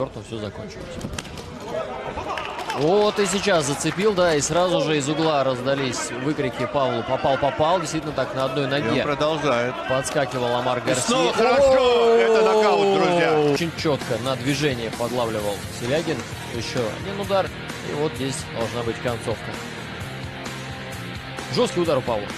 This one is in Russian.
четвертом все закончилось. Вот и сейчас зацепил, да, и сразу же из угла раздались выкрики Павлу. Попал, попал, действительно так на одной И он ноге. продолжает. Подскакивал Амар Гарсия. снова хорошо. Это нокаут, друзья. Очень четко на движение подлавливал Селягин. Еще один удар. И вот здесь должна быть концовка. Жесткий удар у Павла.